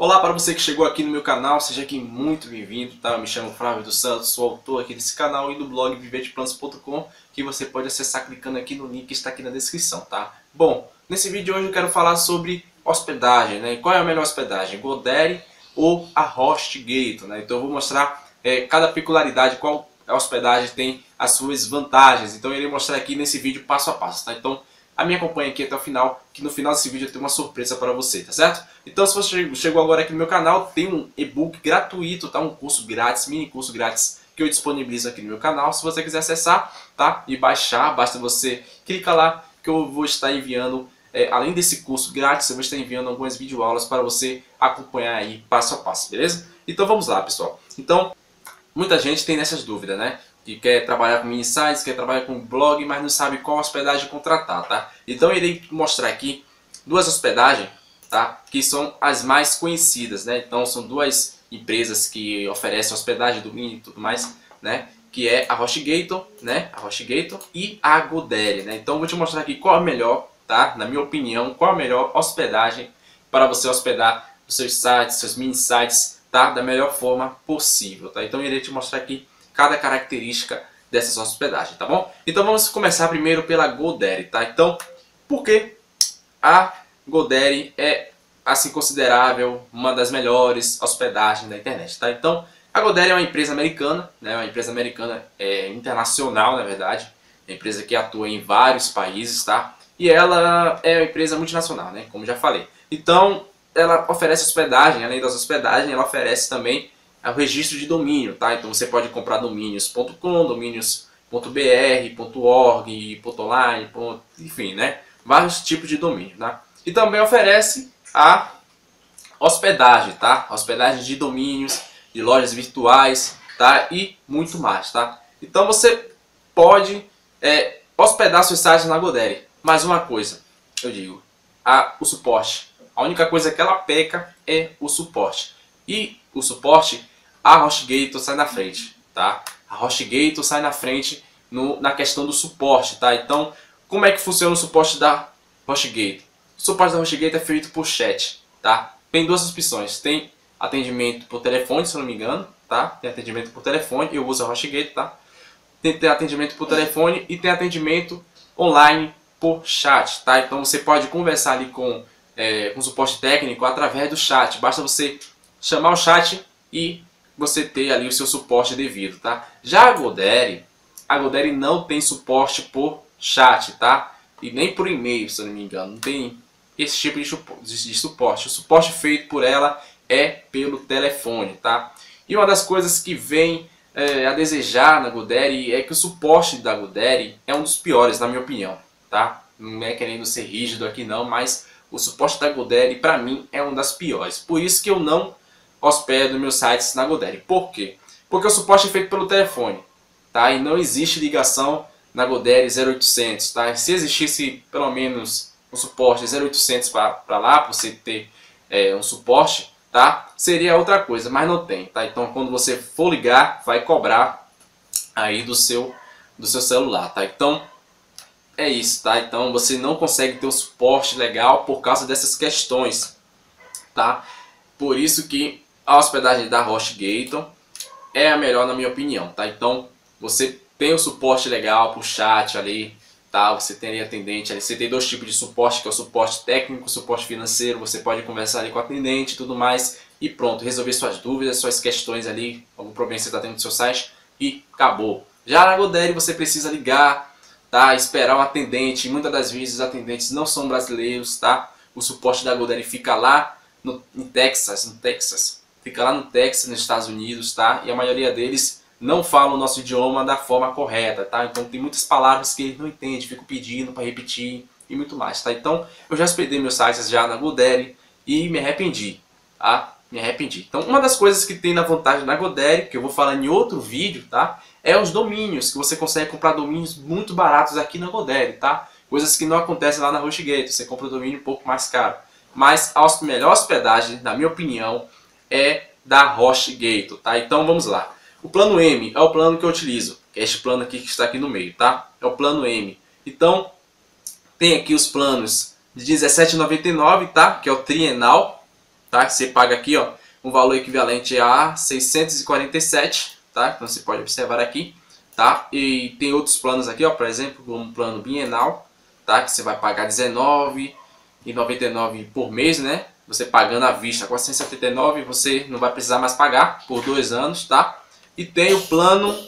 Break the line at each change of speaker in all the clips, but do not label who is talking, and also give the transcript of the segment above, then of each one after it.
Olá para você que chegou aqui no meu canal, seja aqui muito bem-vindo, tá? Eu me chamo Flávio dos Santos, sou autor aqui desse canal e do blog viverdeplanos.com que você pode acessar clicando aqui no link que está aqui na descrição, tá? Bom, nesse vídeo hoje eu quero falar sobre hospedagem, né? Qual é a melhor hospedagem, Godaddy ou a HostGator, né? Então eu vou mostrar é, cada peculiaridade, qual hospedagem tem as suas vantagens. Então eu irei mostrar aqui nesse vídeo passo a passo, tá? Então a me acompanhe aqui até o final, que no final desse vídeo eu tenho uma surpresa para você, tá certo? Então se você chegou agora aqui no meu canal, tem um e-book gratuito, tá? Um curso grátis, mini curso grátis que eu disponibilizo aqui no meu canal. Se você quiser acessar, tá? E baixar, basta você clicar lá que eu vou estar enviando, é, além desse curso grátis, eu vou estar enviando algumas videoaulas para você acompanhar aí passo a passo, beleza? Então vamos lá, pessoal. Então, muita gente tem nessas dúvidas, né? Que quer trabalhar com mini sites, quer trabalhar com blog, mas não sabe qual hospedagem contratar, tá? Então eu irei mostrar aqui duas hospedagens, tá? Que são as mais conhecidas, né? Então são duas empresas que oferecem hospedagem, domínio e tudo mais, né? Que é a HostGator, né? A HostGator e a Godaddy, né? Então vou te mostrar aqui qual é a melhor, tá? Na minha opinião, qual a melhor hospedagem para você hospedar os seus sites, seus mini sites, tá? Da melhor forma possível, tá? Então irei te mostrar aqui cada característica dessas hospedagens, tá bom? Então vamos começar primeiro pela Godaddy, tá? Então, por que a Godaddy é assim considerável uma das melhores hospedagens da internet, tá? Então, a Godaddy é uma empresa americana, né? Uma empresa americana é, internacional, na verdade, uma empresa que atua em vários países, tá? E ela é uma empresa multinacional, né? Como já falei. Então, ela oferece hospedagem, além das hospedagens, ela oferece também é o registro de domínio, tá? Então você pode comprar domínios.com, domínios.br, .org, .online, enfim, né? Vários tipos de domínio, tá? E também oferece a hospedagem, tá? Hospedagem de domínios, de lojas virtuais, tá? E muito mais, tá? Então você pode é, hospedar seus sites na Godaddy. Mais uma coisa, eu digo, a, o suporte. A única coisa que ela peca é o suporte. E o suporte a HostGator sai na frente, tá? A HostGator sai na frente no, na questão do suporte, tá? Então, como é que funciona o suporte da HostGator? O suporte da HostGator é feito por chat, tá? Tem duas opções, tem atendimento por telefone, se eu não me engano, tá? Tem atendimento por telefone, eu uso a HostGator, tá? Tem, tem atendimento por telefone e tem atendimento online por chat, tá? Então você pode conversar ali com, é, com suporte técnico através do chat. Basta você chamar o chat e você ter ali o seu suporte devido, tá? Já a Godaddy, a Godaddy não tem suporte por chat, tá? E nem por e-mail, se eu não me engano. Não tem esse tipo de, suporte. O suporte feito por ela é pelo telefone, tá? E uma das coisas que vem é, a desejar na Godaddy é que o suporte da Godaddy é um dos piores, na minha opinião, tá? Não é querendo ser rígido aqui não, mas o suporte da Godaddy para mim é um das piores. Por isso que eu não hospedo meus sites na Godaddy. Por quê? Porque o suporte é feito pelo telefone, tá? E não existe ligação na Godaddy 0800, tá? Se existisse pelo menos um suporte 0800 para lá, para você ter é, um suporte, tá? Seria outra coisa, mas não tem, tá? Então quando você for ligar, vai cobrar aí do seu do seu celular, tá? Então é isso, tá? Então você não consegue ter um suporte legal por causa dessas questões, tá? Por isso que a hospedagem da HostGator é a melhor na minha opinião, tá? Então, você tem o suporte legal pro chat ali, tá? Você tem atendente ali, você tem dois tipos de suporte, que é o suporte técnico, o suporte financeiro, você pode conversar ali com o atendente e tudo mais, e pronto, resolver suas dúvidas, suas questões ali, algum problema que você está tendo no seu site, e acabou. Já na Godaddy você precisa ligar, tá? Esperar um atendente, muitas das vezes os atendentes não são brasileiros, tá? O suporte da Godaddy fica lá no, em Texas, no Texas, fica lá no Texas, nos Estados Unidos, tá? E a maioria deles não fala o nosso idioma da forma correta, tá? Então tem muitas palavras que eles não entendem, ficam pedindo para repetir e muito mais, tá? Então eu já hospedei meus sites já na Godaddy e me arrependi, tá? Me arrependi. Então uma das coisas que tem na vantagem da Godaddy, que eu vou falar em outro vídeo, tá? É os domínios, que você consegue comprar domínios muito baratos aqui na Godaddy, tá? Coisas que não acontecem lá na HostGator, você compra o domínio um pouco mais caro. Mas a melhor hospedagem, na minha opinião, é da HostGator, tá? Então vamos lá. O plano M é o plano que eu utilizo, que é este plano aqui que está aqui no meio, tá? É o plano M. Então, tem aqui os planos de 17,99, tá? Que é o trienal, tá? Você paga aqui, ó, um valor equivalente a 647, tá? Então você pode observar aqui, tá? E tem outros planos aqui, ó, por exemplo, um plano bienal, tá? Que você vai pagar R$19,99 por mês, né? Você pagando à vista, 479, você não vai precisar mais pagar por dois anos, tá? E tem o plano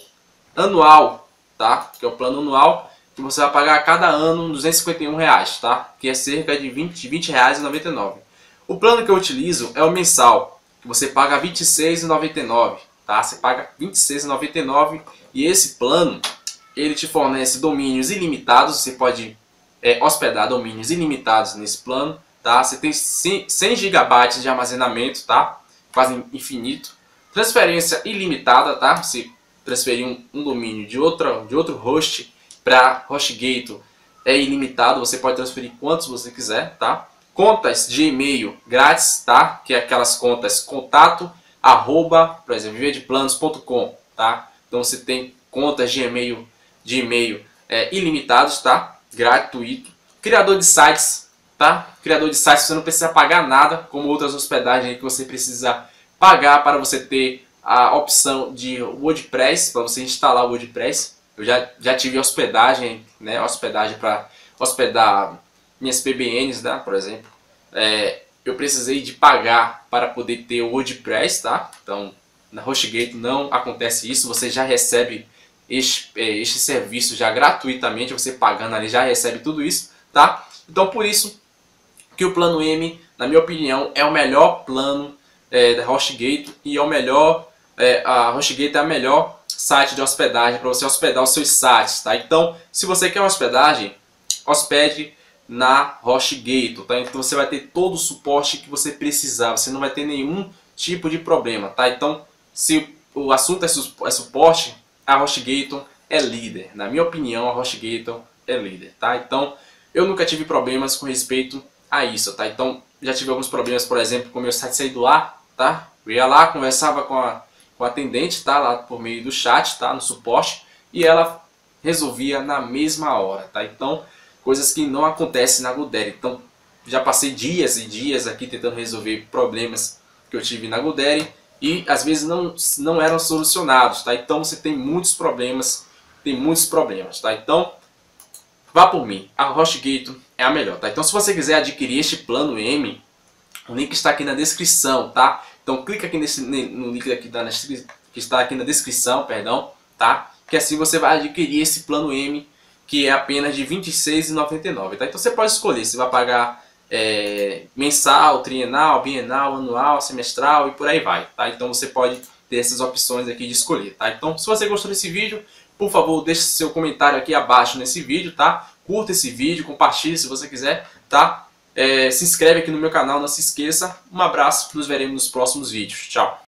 anual, tá? Que é o plano anual que você vai pagar a cada ano 251 reais, tá? Que é cerca de 20, 20 reais e 99. O plano que eu utilizo é o mensal, que você paga 26,99, tá? Você paga 26,99 e esse plano ele te fornece domínios ilimitados, você pode é, hospedar domínios ilimitados nesse plano, tá? Você tem 100 GB de armazenamento, tá? Quase infinito. Transferência ilimitada, tá? Você transferir um, um domínio de, outra, de outro host para HostGator é ilimitado, você pode transferir quantos você quiser, tá? Contas de e-mail grátis, tá? Que é aquelas contas contato, arroba, por exemplo, vivedeplanos.com, tá? Então você tem contas de e-mail de e-mail é, ilimitados, tá? Gratuito. Criador de sites, tá? Criador de sites você não precisa pagar nada, como outras hospedagens que você precisa pagar para você ter a opção de WordPress, para você instalar o WordPress. Eu já, já tive hospedagem, né, hospedagem para hospedar minhas PBNs, né, por exemplo. É, eu precisei de pagar para poder ter o WordPress, tá? Então, na HostGator não acontece isso, você já recebe este, é, este serviço já gratuitamente, você pagando ali já recebe tudo isso, tá? Então, por isso que o plano M, na minha opinião, é o melhor plano é, da HostGator e é o melhor é, a HostGator é a melhor site de hospedagem para você hospedar os seus sites, tá? Então, se você quer hospedagem, hospede na HostGator, tá? Então você vai ter todo o suporte que você precisar, você não vai ter nenhum tipo de problema, tá? Então, se o assunto é, su é suporte, a HostGator é líder. Na minha opinião, a HostGator é líder, tá? Então, eu nunca tive problemas com respeito a isso, tá? Então, já tive alguns problemas, por exemplo, com o meu site sair do ar, tá? Eu ia lá, conversava com a com a atendente, tá? Lá por meio do chat, tá? No suporte. E ela resolvia na mesma hora, tá? Então, coisas que não acontecem na Gudere. Então, já passei dias e dias aqui tentando resolver problemas que eu tive na Gudere e às vezes não, não eram solucionados, tá? Então, você tem muitos problemas, tem muitos problemas, tá? Então, vá por mim. A HostGator é a melhor, tá? Então, se você quiser adquirir este plano M, o link está aqui na descrição, tá? Então clica aqui nesse, no link aqui da, que está aqui na descrição, perdão, tá? Que assim você vai adquirir esse plano M, que é apenas de R$ 26,99, tá? Então você pode escolher, se vai pagar é, mensal, trienal, bienal, anual, semestral e por aí vai, tá? Então você pode ter essas opções aqui de escolher, tá? Então se você gostou desse vídeo, por favor, deixe seu comentário aqui abaixo nesse vídeo, tá? Curta esse vídeo, compartilhe se você quiser, tá? É, se inscreve aqui no meu canal, não se esqueça. Um abraço, nos veremos nos próximos vídeos. Tchau!